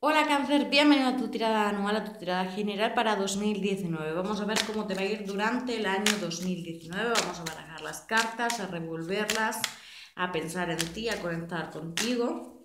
Hola cáncer, bienvenido a tu tirada anual, a tu tirada general para 2019. Vamos a ver cómo te va a ir durante el año 2019. Vamos a barajar las cartas, a revolverlas, a pensar en ti, a conectar contigo.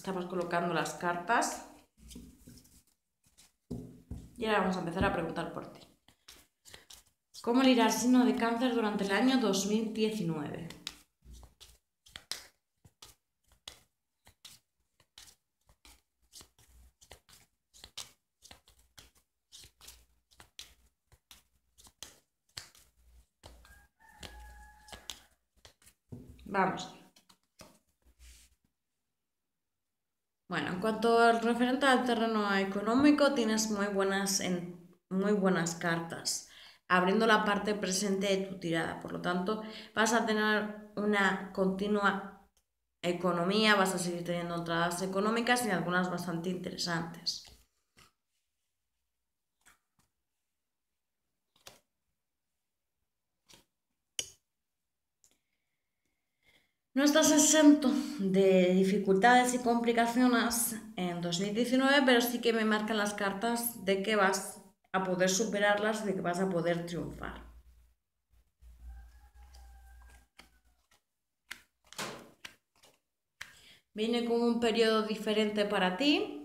Estamos colocando las cartas. Y ahora vamos a empezar a preguntar por ti. ¿Cómo le irá el signo de cáncer durante el año 2019? Vamos. Bueno, en cuanto al referente al terreno económico, tienes muy buenas, en, muy buenas cartas, abriendo la parte presente de tu tirada. Por lo tanto, vas a tener una continua economía, vas a seguir teniendo entradas económicas y algunas bastante interesantes. No estás exento de dificultades y complicaciones en 2019, pero sí que me marcan las cartas de que vas a poder superarlas, de que vas a poder triunfar. Viene como un periodo diferente para ti,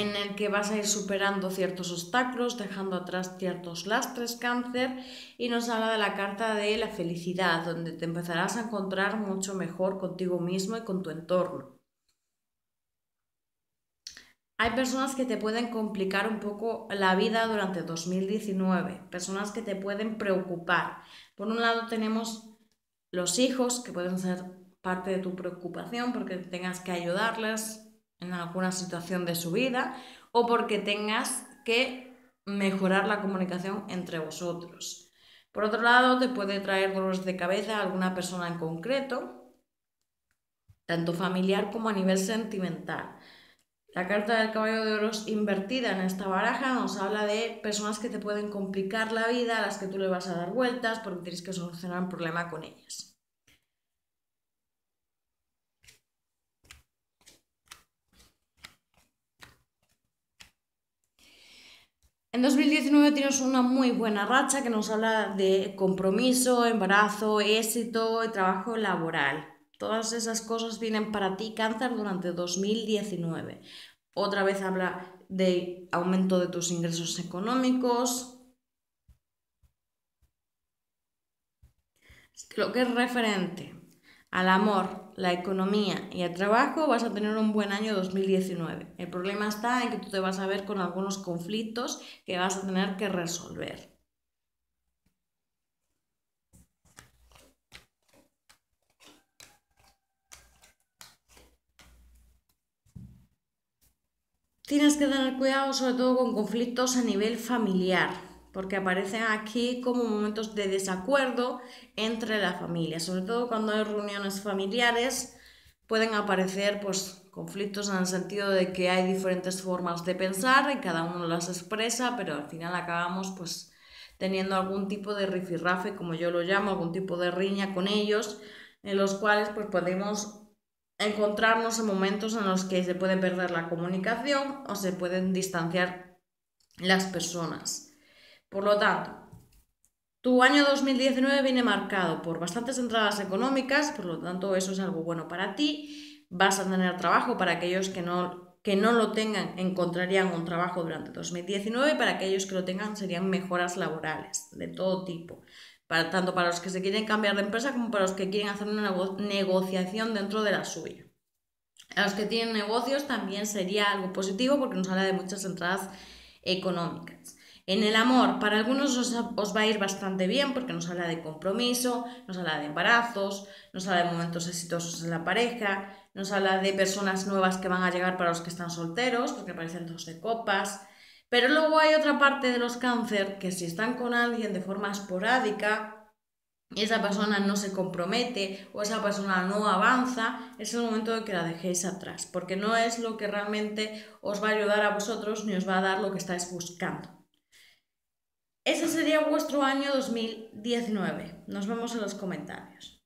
en el que vas a ir superando ciertos obstáculos, dejando atrás ciertos lastres cáncer y nos habla de la carta de la felicidad, donde te empezarás a encontrar mucho mejor contigo mismo y con tu entorno. Hay personas que te pueden complicar un poco la vida durante 2019, personas que te pueden preocupar. Por un lado tenemos los hijos, que pueden ser parte de tu preocupación porque tengas que ayudarles, en alguna situación de su vida o porque tengas que mejorar la comunicación entre vosotros. Por otro lado, te puede traer dolores de cabeza a alguna persona en concreto, tanto familiar como a nivel sentimental. La carta del caballo de oros invertida en esta baraja nos habla de personas que te pueden complicar la vida, a las que tú le vas a dar vueltas porque tienes que solucionar un problema con ellas. En 2019 tienes una muy buena racha que nos habla de compromiso, embarazo, éxito y trabajo laboral. Todas esas cosas vienen para ti, cáncer, durante 2019. Otra vez habla de aumento de tus ingresos económicos. Lo que es referente al amor, la economía y el trabajo, vas a tener un buen año 2019. El problema está en que tú te vas a ver con algunos conflictos que vas a tener que resolver. Tienes que tener cuidado sobre todo con conflictos a nivel familiar porque aparecen aquí como momentos de desacuerdo entre la familia, sobre todo cuando hay reuniones familiares pueden aparecer pues conflictos en el sentido de que hay diferentes formas de pensar y cada uno las expresa, pero al final acabamos pues teniendo algún tipo de rifirrafe, como yo lo llamo, algún tipo de riña con ellos, en los cuales pues podemos encontrarnos en momentos en los que se puede perder la comunicación o se pueden distanciar las personas. Por lo tanto, tu año 2019 viene marcado por bastantes entradas económicas, por lo tanto eso es algo bueno para ti. Vas a tener trabajo para aquellos que no, que no lo tengan, encontrarían un trabajo durante 2019 y para aquellos que lo tengan serían mejoras laborales de todo tipo. Para, tanto para los que se quieren cambiar de empresa como para los que quieren hacer una negociación dentro de la suya. A los que tienen negocios también sería algo positivo porque nos habla de muchas entradas económicas. En el amor, para algunos os, va a ir bastante bien porque nos habla de compromiso, nos habla de embarazos, nos habla de momentos exitosos en la pareja, nos habla de personas nuevas que van a llegar para los que están solteros, porque aparecen dos de copas. Pero luego hay otra parte de los cáncer que si están con alguien de forma esporádica, y esa persona no se compromete o esa persona no avanza, es el momento de que la dejéis atrás, porque no es lo que realmente os va a ayudar a vosotros ni os va a dar lo que estáis buscando. Ese sería vuestro año 2019. Nos vemos en los comentarios.